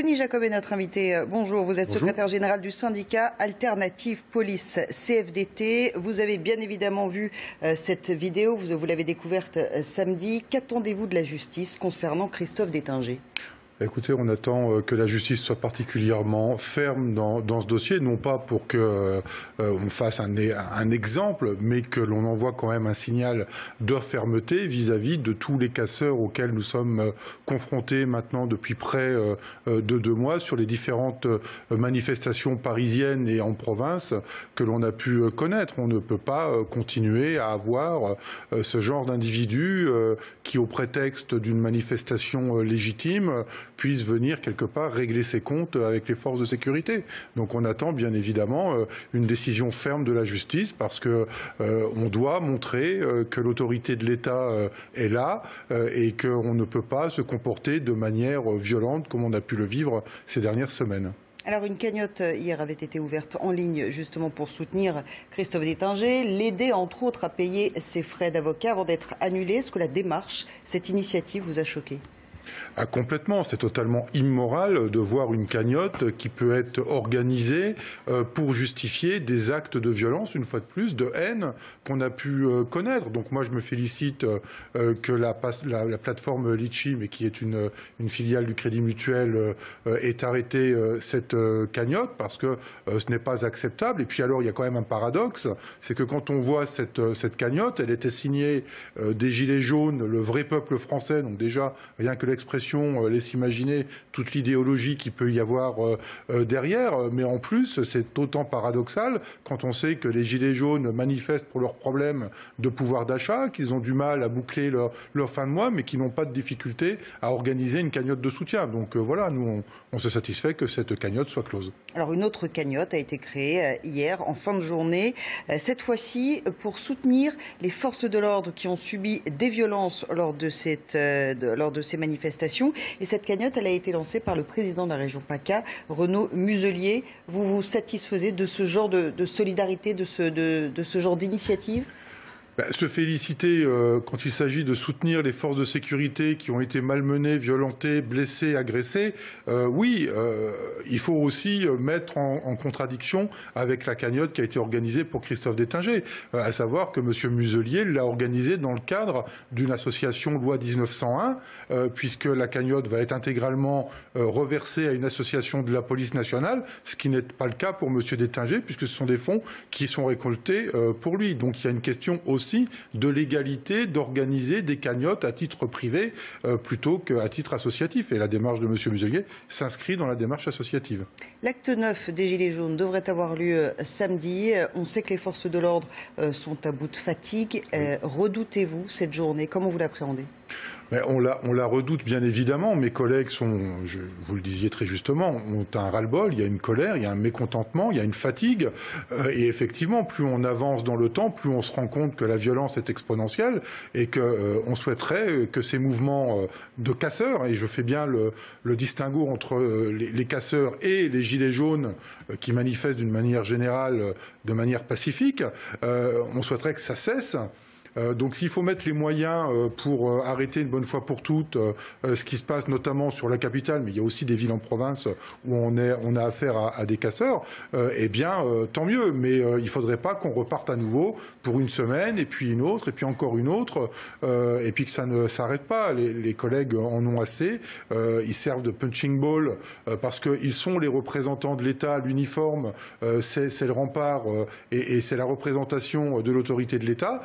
Tony Jacob est notre invité. Euh, bonjour, vous êtes Bonjour. secrétaire général du syndicat Alternative Police CFDT. Vous avez bien évidemment vu euh, cette vidéo, vous, vous l'avez découverte euh, samedi. Qu'attendez-vous de la justice concernant Christophe Détinger? Écoutez, on attend euh, que la justice soit particulièrement ferme dans, dans ce dossier, non pas pour que euh, on fasse un, un, exemple, mais que l'on envoie quand même un signal de fermeté vis-à-vis de tous les casseurs auxquels nous sommes euh, confrontés maintenant depuis près euh, de deux mois sur les différentes manifestations parisiennes et en province que l'on a pu connaître. On ne peut pas continuer à avoir ce genre d'individus qui, au prétexte d'une manifestation légitime, puisse venir quelque part régler ses comptes avec les forces de sécurité. Donc on attend bien évidemment euh, une décision ferme de la justice parce que euh, on doit montrer euh, que l'autorité de l'État euh, est là et qu'on ne peut pas se comporter de manière violente comme on a pu le vivre ces dernières semaines. Alors une cagnotte hier avait été ouverte en ligne justement pour soutenir Christophe Détinger, l'aider entre autres à payer ses frais d'avocat avant d'être annulé. Est-ce que la démarche, cette initiative vous a choqué? Ah, complètement, c'est totalement immoral de voir une cagnotte qui peut être organisée euh, pour justifier des actes de violence, une fois de plus, de haine qu'on a pu euh, connaître. Donc moi, je me félicite euh, que la, la, la, plateforme Litchi, mais qui est une, filiale du Crédit Mutuel, ait arrêté cette cagnotte parce que ce n'est pas acceptable. Et puis alors, il y a quand même un paradoxe, c'est que quand on voit cette, cette cagnotte, elle était signée des Gilets jaunes, le vrai peuple français, donc déjà, rien que l'expression euh, laisse imaginer toute l'idéologie qu'il peut y avoir euh, euh, derrière. Mais en plus, c'est autant paradoxal quand on sait que les Gilets jaunes manifestent pour leurs problèmes de pouvoir d'achat, qu'ils ont du mal à boucler leur, fin de mois, mais qui n'ont pas de difficulté à organiser une cagnotte de soutien. Donc voilà, nous, on, se satisfait que cette cagnotte soit close. Alors une autre cagnotte a été créée hier en fin de journée, cette fois-ci pour soutenir les forces de l'ordre qui ont subi des violences lors de, lors de ces manifestations. Et cette cagnotte, a été lancée par le président de la région PACA, Renaud Muselier. Vous vous satisfaisez de ce genre de, solidarité, de ce, genre d'initiative? Se féliciter euh, quand il s'agit de soutenir les forces de sécurité qui ont été malmenées, violentées, blessées, agressées, euh, oui, euh, il faut aussi mettre en, en, contradiction avec la cagnotte qui a été organisée pour Christophe Détinger, à savoir que M. Muselier l'a organisée dans le cadre d'une association loi 1901, puisque la cagnotte va être intégralement reversée à une association de la police nationale, ce qui n'est pas le cas pour M. Détinger, puisque ce sont des fonds qui sont récoltés pour lui. Donc il y a une question aussi de l'égalité d'organiser des cagnottes à titre privé euh, plutôt qu'à titre associatif. Et la démarche de M. Muselier s'inscrit dans la démarche associative. L'acte 9 des Gilets jaunes devrait avoir lieu euh, samedi. On sait que les forces de l'ordre euh, sont à bout de fatigue. Oui. Redoutez-vous cette journée Comment vous l'appréhendez? On, la, on redoute bien évidemment. Mes collègues sont, vous le disiez très justement, ont un ras-le-bol, il y a une colère, il y a un mécontentement, il y a une fatigue. Euh, et effectivement, plus on avance dans le temps, plus on se rend compte que la violence est exponentielle et qu'on euh, souhaiterait que ces mouvements euh, de casseurs, et je fais bien le, distinguo entre les, casseurs et les gilets jaunes qui manifestent d'une manière générale, de manière pacifique, on souhaiterait que ça cesse. Euh, donc s'il faut mettre les moyens euh, pour euh, arrêter une bonne fois pour toutes ce qui se passe notamment sur la capitale, mais il y a aussi des villes en province où on, a affaire à, des casseurs, eh bien tant mieux. Mais il ne faudrait pas qu'on reparte à nouveau pour une semaine et puis une autre et puis encore une autre et puis que ça ne s'arrête pas. Les, collègues en ont assez. ils servent de punching ball parce qu'ils sont les représentants de l'État. L'uniforme, c'est le rempart et c'est la représentation de l'autorité de l'État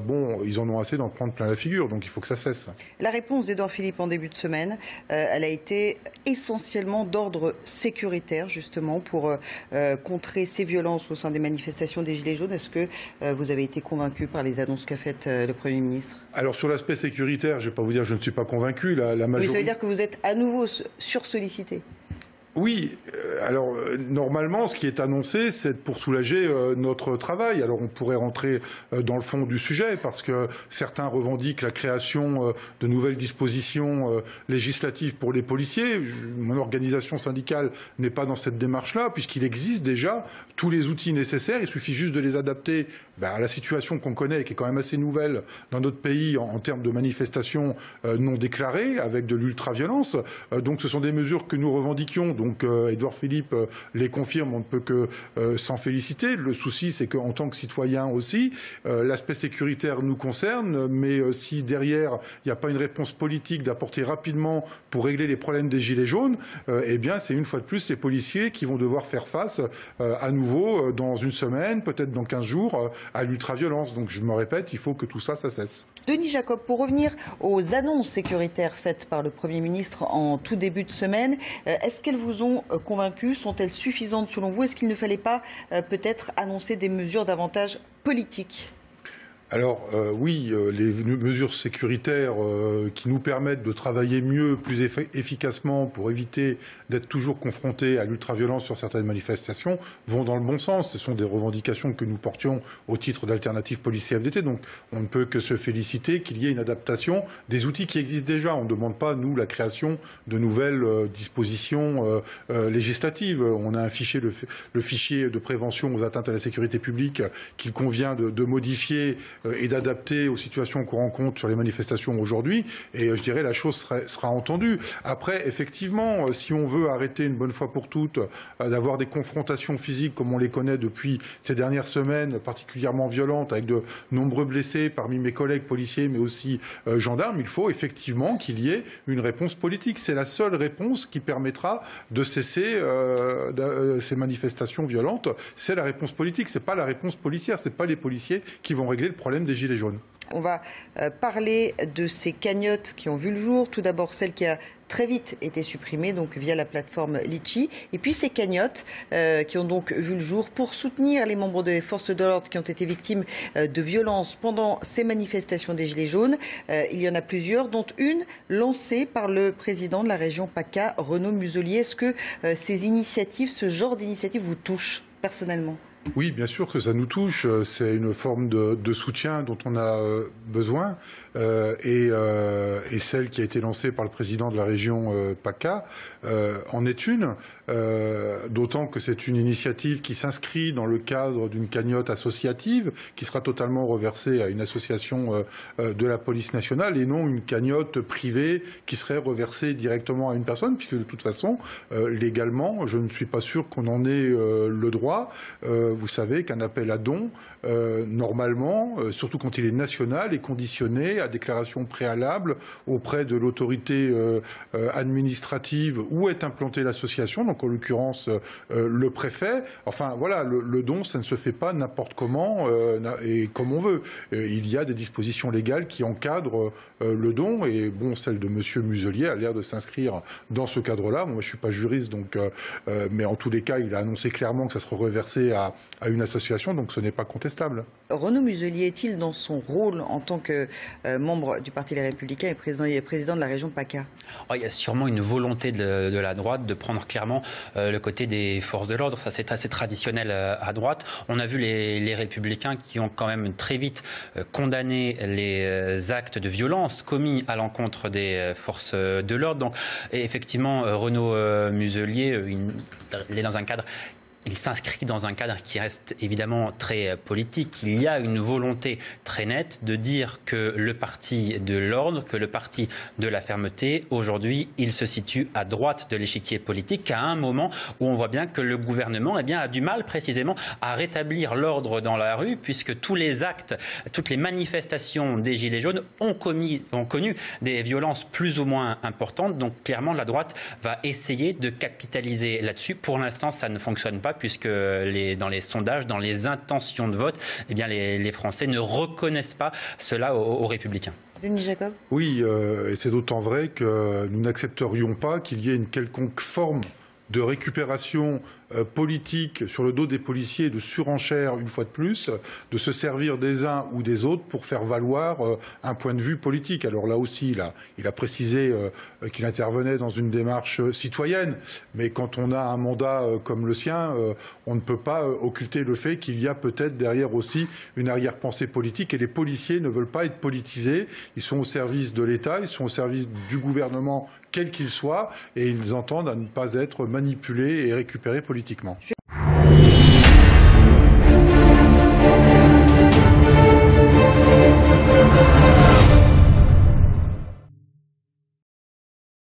bon, ils en ont assez d'en prendre plein la figure, donc il faut que ça cesse. La réponse d'Edouard Philippe en début de semaine, euh, elle a été essentiellement d'ordre sécuritaire, justement, pour euh, contrer ces violences au sein des manifestations des Gilets jaunes. Est-ce que euh, vous avez été convaincu par les annonces qu'a faites le Premier ministre? Alors, sur l'aspect sécuritaire, je ne vais pas vous dire que je ne suis pas convaincu. La, la majorité... Oui, ça veut dire que vous êtes à nouveau sursollicité? Oui, euh, alors euh, normalement, ce qui est annoncé, c'est pour soulager euh, notre travail. Alors on pourrait rentrer dans le fond du sujet parce que certains revendiquent la création de nouvelles dispositions législatives pour les policiers. Mon organisation syndicale n'est pas dans cette démarche-là puisqu'il existe déjà tous les outils nécessaires. Il suffit juste de les adapter ben, à la situation qu'on connaît, qui est quand même assez nouvelle dans notre pays en, termes de manifestations non déclarées avec de l'ultra-violence. donc ce sont des mesures que nous revendiquions Edouard euh, Philippe euh, les confirme, on ne peut que euh, s'en féliciter. Le souci, c'est qu'en tant que citoyen aussi, l'aspect sécuritaire nous concerne, mais si derrière, il n'y a pas une réponse politique d'apporter rapidement pour régler les problèmes des Gilets jaunes, eh bien, c'est une fois de plus les policiers qui vont devoir faire face à nouveau dans une semaine, peut-être dans 15 jours, à l'ultraviolence. Donc, je me répète, il faut que tout ça, ça cesse. Denis Jacob, pour revenir aux annonces sécuritaires faites par le Premier ministre en tout début de semaine, est-ce qu'elles vous ont euh, convaincues Sont-elles suffisantes selon vous? Est-ce qu'il ne fallait pas euh, peut-être annoncer des mesures davantage politiques? Alors euh, oui, euh, les mesures sécuritaires euh, qui nous permettent de travailler mieux, plus efficacement pour éviter d'être toujours confrontés à l'ultraviolence sur certaines manifestations vont dans le bon sens. Ce sont des revendications que nous portions au titre d'alternative policier FDT. Donc on ne peut que se féliciter qu'il y ait une adaptation des outils qui existent déjà. On ne demande pas, nous, la création de nouvelles dispositions législatives. On a un fichier, le, fichier de prévention aux atteintes à la sécurité publique qu'il convient de, modifier euh, et d'adapter aux situations qu'on rencontre sur les manifestations aujourd'hui. Et euh, je dirais la chose sera, entendue. Après, effectivement, euh, si on veut arrêter une bonne fois pour toutes d'avoir des confrontations physiques comme on les connaît depuis ces dernières semaines, particulièrement violentes, avec de nombreux blessés parmi mes collègues policiers, mais aussi gendarmes, il faut effectivement qu'il y ait une réponse politique. C'est la seule réponse qui permettra de cesser ces manifestations violentes. C'est la réponse politique, c'est pas la réponse policière, c'est pas les policiers qui vont régler le problème On va euh, parler de ces cagnottes qui ont vu le jour. Tout d'abord, celle qui a très vite été supprimée, donc via la plateforme Litchi. Et puis ces cagnottes euh, qui ont donc vu le jour pour soutenir les membres des forces de l'ordre qui ont été victimes euh, de violences pendant ces manifestations des Gilets jaunes. il y en a plusieurs, dont une lancée par le président de la région PACA, Renaud Muselier. Est-ce que ces initiatives, ce genre d'initiatives vous touchent personnellement? Oui, bien sûr que ça nous touche. C'est une forme de, soutien dont on a euh, besoin. Euh, euh, et, celle qui a été lancée par le président de la région PACA en est une. D'autant que c'est une initiative qui s'inscrit dans le cadre d'une cagnotte associative qui sera totalement reversée à une association de la police nationale et non une cagnotte privée qui serait reversée directement à une personne, puisque de toute façon, légalement, je ne suis pas sûr qu'on en ait le droit vous savez qu'un appel à dons, euh, normalement, euh, surtout quand il est national, est conditionné à déclaration préalable auprès de l'autorité euh, administrative où est implantée l'association, donc en l'occurrence le préfet. Enfin voilà, le, don, ça ne se fait pas n'importe comment et comme on veut. il y a des dispositions légales qui encadrent le don et bon, celle de Monsieur Muselier a l'air de s'inscrire dans ce cadre-là. moi, je suis pas juriste, donc, mais en tous les cas, il a annoncé clairement que ça serait reversé à, à une association, donc ce n'est pas contestable. Renaud Muselier est-il dans son rôle en tant que euh, membre du Parti Les Républicains et président, président de la région PACA? Oh, Il y a sûrement une volonté de, la droite de prendre clairement euh, le côté des forces de l'ordre. Ça, c'est assez traditionnel euh, à droite. On a vu les, les, Républicains qui ont quand même très vite condamné les actes de violence commis à l'encontre des forces de l'ordre. Donc, effectivement, Renaud Muselier, il est dans un cadre il s'inscrit dans un cadre qui reste évidemment très politique. Il y a une volonté très nette de dire que le parti de l'ordre, que le parti de la fermeté, aujourd'hui, il se situe à droite de l'échiquier politique, à un moment où on voit bien que le gouvernement eh a du mal précisément à rétablir l'ordre dans la rue, puisque tous les actes, toutes les manifestations des Gilets jaunes ont connu des violences plus ou moins importantes. Donc clairement, la droite va essayer de capitaliser là-dessus. Pour l'instant, ça ne fonctionne pas puisque dans les sondages, dans les intentions de vote, eh bien les, Français ne reconnaissent pas cela aux, Républicains. Denis Jacob Oui, euh, et c'est d'autant vrai que nous n'accepterions pas qu'il y ait une quelconque forme de récupération politique sur le dos des policiers, de surenchère une fois de plus, de se servir des uns ou des autres pour faire valoir un point de vue politique. Alors là aussi, il a, il a précisé qu'il intervenait dans une démarche citoyenne, mais quand on a un mandat comme le sien, on ne peut pas occulter le fait qu'il y a peut-être derrière aussi une arrière-pensée politique et les policiers ne veulent pas être politisés. Ils sont au service de l'État, ils sont au service du gouvernement, quel qu'il soit, et ils entendent à ne pas être manipulés et récupérés politiquement.